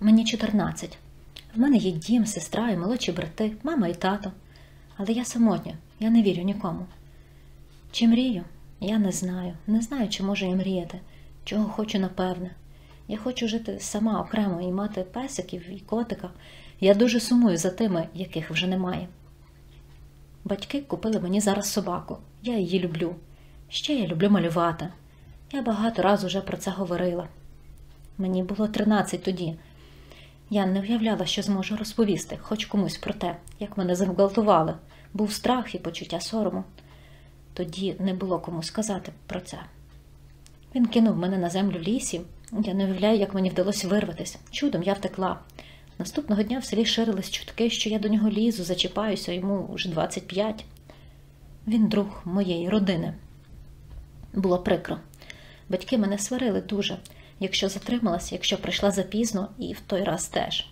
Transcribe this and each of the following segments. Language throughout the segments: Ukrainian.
Мені 14. В мене є дім, сестра і молодші брати, мама і тато. Але я самотня, я не вірю нікому. Чи мрію? Я не знаю. Не знаю, чи можу я мріяти, чого хочу напевне. Я хочу жити сама окремо і мати песиків і котика. Я дуже сумую за тими, яких вже немає. Батьки купили мені зараз собаку. Я її люблю. Ще я люблю малювати. Я багато разів уже про це говорила. Мені було 13 тоді. Я не уявляла, що зможу розповісти хоч комусь про те, як мене зґвалтували. Був страх і почуття сорому. Тоді не було кому сказати про це. Він кинув мене на землю в лісі. Я не уявляю, як мені вдалося вирватися. Чудом я втекла. Наступного дня в селі ширились чутки, що я до нього лізу, зачіпаюся, йому вже 25. Він друг моєї родини. Було прикро. Батьки мене сварили дуже, якщо затрималася, якщо прийшла запізно, і в той раз теж.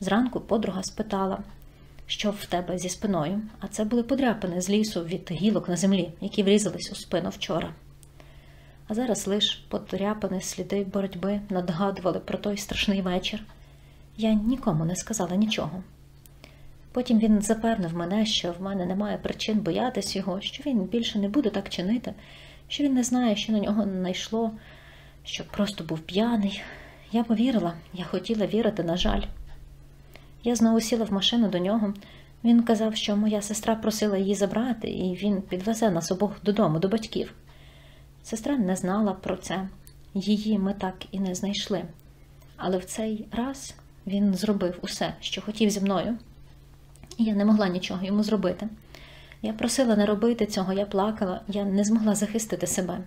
Зранку подруга спитала, що в тебе зі спиною, а це були подряпини з лісу від гілок на землі, які врізались у спину вчора. А зараз лиш подряпини сліди боротьби надгадували про той страшний вечір. Я нікому не сказала нічого. Потім він запевнив мене, що в мене немає причин боятись його, що він більше не буде так чинити, що він не знає, що на нього найшло, що просто був п'яний. Я повірила, я хотіла вірити, на жаль. Я знову сіла в машину до нього. Він казав, що моя сестра просила її забрати, і він підвезе нас обох додому, до батьків. Сестра не знала про це, її ми так і не знайшли. Але в цей раз він зробив усе, що хотів зі мною, і я не могла нічого йому зробити. Я просила не робити цього, я плакала, я не змогла захистити себе.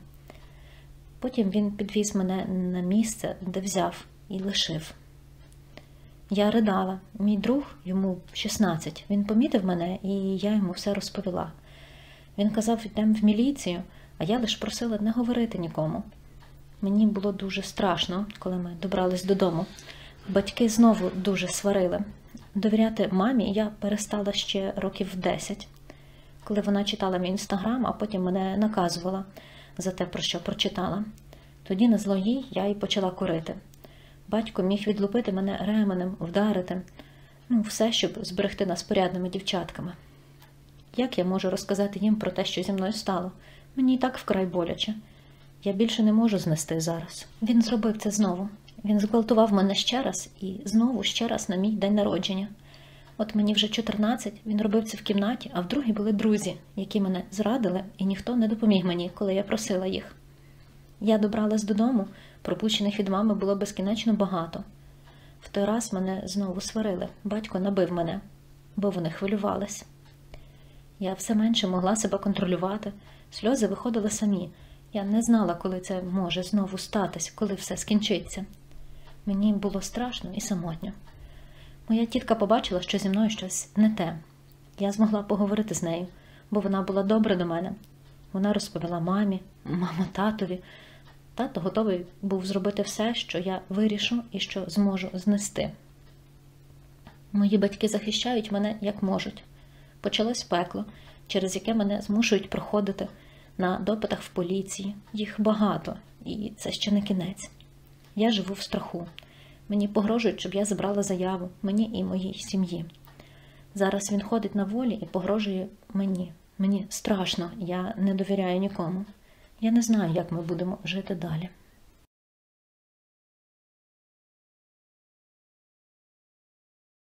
Потім він підвіз мене на місце, де взяв і лишив. Я ридала. Мій друг, йому 16, він помітив мене, і я йому все розповіла. Він казав, йдемо в міліцію, а я лише просила не говорити нікому. Мені було дуже страшно, коли ми добрались додому. Батьки знову дуже сварили. Довіряти мамі я перестала ще років 10, коли вона читала мій інстаграм, а потім мене наказувала за те, про що прочитала. Тоді на зло їй я і почала курити. Батько міг відлупити мене ременем, вдарити, ну, все, щоб зберегти нас порядними дівчатками. Як я можу розказати їм про те, що зі мною стало? Мені і так вкрай боляче. Я більше не можу знести зараз. Він зробив це знову. Він зґвалтував мене ще раз і знову ще раз на мій день народження. От мені вже 14, він робив це в кімнаті, а в другій були друзі, які мене зрадили, і ніхто не допоміг мені, коли я просила їх. Я добралась додому, пропущених від мами було безкінечно багато. В той раз мене знову сварили, батько набив мене, бо вони хвилювались. Я все менше могла себе контролювати, сльози виходили самі. Я не знала, коли це може знову статись, коли все скінчиться. Мені було страшно і самотньо. Моя тітка побачила, що зі мною щось не те. Я змогла поговорити з нею, бо вона була добра до мене. Вона розповіла мамі, мама татові. Тато готовий був зробити все, що я вирішу і що зможу знести. Мої батьки захищають мене як можуть. Почалось пекло, через яке мене змушують проходити на допитах в поліції. Їх багато, і це ще не кінець. Я живу в страху. Мені погрожують, щоб я забрала заяву мені і моїй сім'ї. Зараз він ходить на волі і погрожує мені. Мені страшно, я не довіряю нікому. Я не знаю, як ми будемо жити далі.